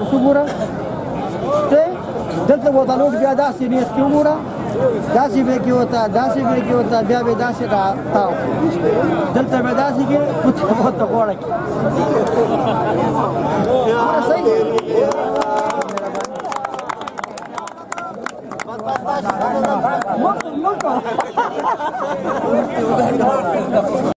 اوس وګوره ته دلته وته لوټ بیا داسې نه اسکی وګوره داسې به کې وته داسې به کې وته بیا به داسې دا تاو دلته به داسې کې پوت وته غوړه کې